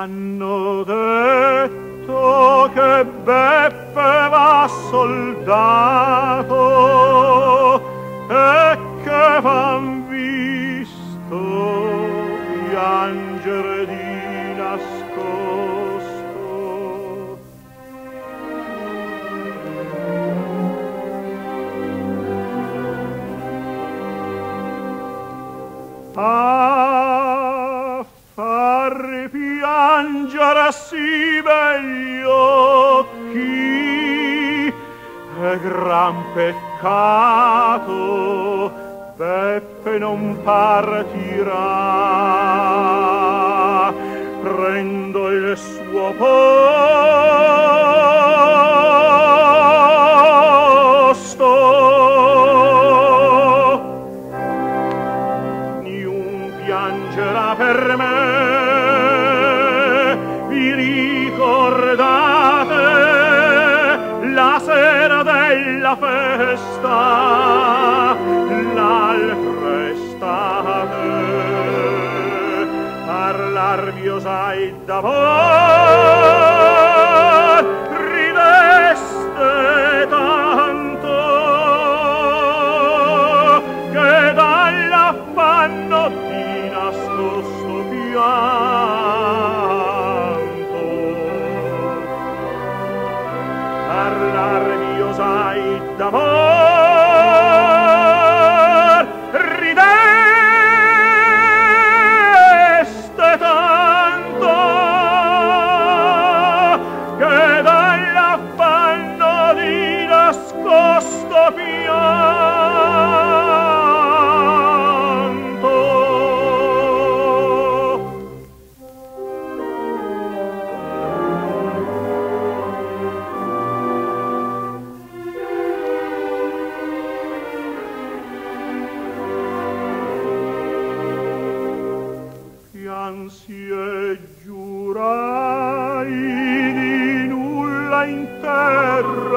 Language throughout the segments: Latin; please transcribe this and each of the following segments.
Hanno detto che Beppe va soldato e che van visto piangere di nascosto. Ah, farassi begli occhi è gran peccato Beppe non partirà. la festa l'altre estate parlarvi osai d'amor rideste tanto che dall'affanno ti nascosto pian d'amore non si è giurai di nulla in terra.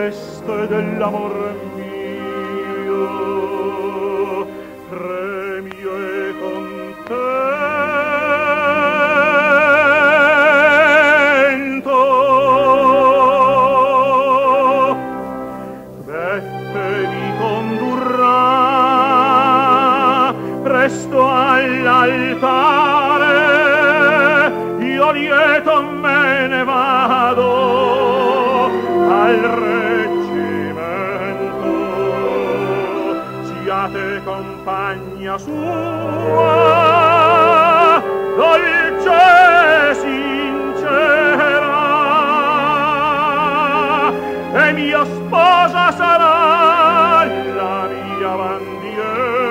questo è dell'amor mio. Premio e contento beppe mi condurrà presto all'altare. gogna sua dolce sincera. E mia sposa sarà la mia bandiera.